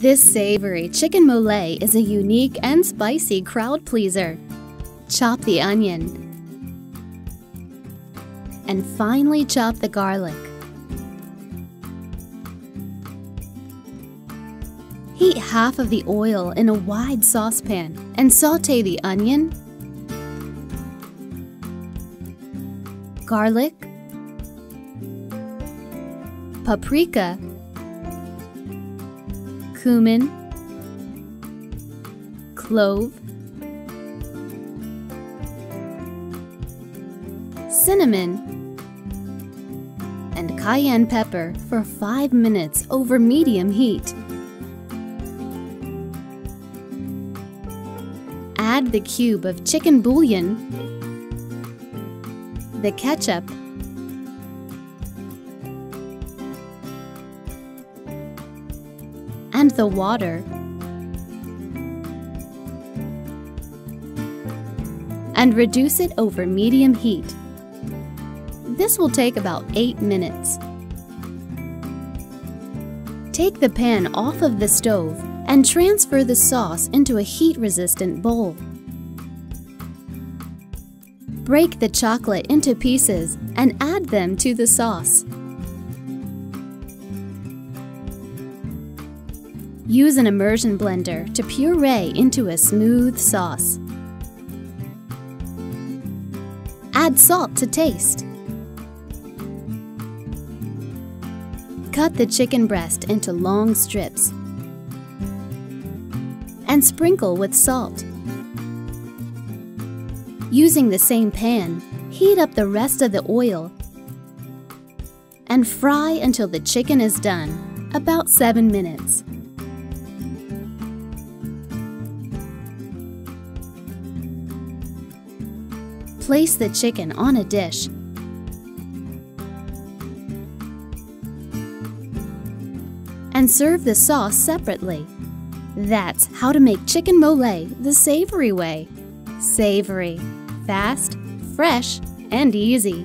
This savory chicken mole is a unique and spicy crowd pleaser. Chop the onion. And finely chop the garlic. Heat half of the oil in a wide saucepan and saute the onion, garlic, paprika, cumin, clove, cinnamon, and cayenne pepper for 5 minutes over medium heat. Add the cube of chicken bouillon, the ketchup, and the water. And reduce it over medium heat. This will take about 8 minutes. Take the pan off of the stove and transfer the sauce into a heat-resistant bowl. Break the chocolate into pieces and add them to the sauce. Use an immersion blender to puree into a smooth sauce. Add salt to taste. Cut the chicken breast into long strips and sprinkle with salt. Using the same pan, heat up the rest of the oil and fry until the chicken is done, about 7 minutes. Place the chicken on a dish. And serve the sauce separately. That's how to make chicken mole the savory way. Savory, fast, fresh, and easy.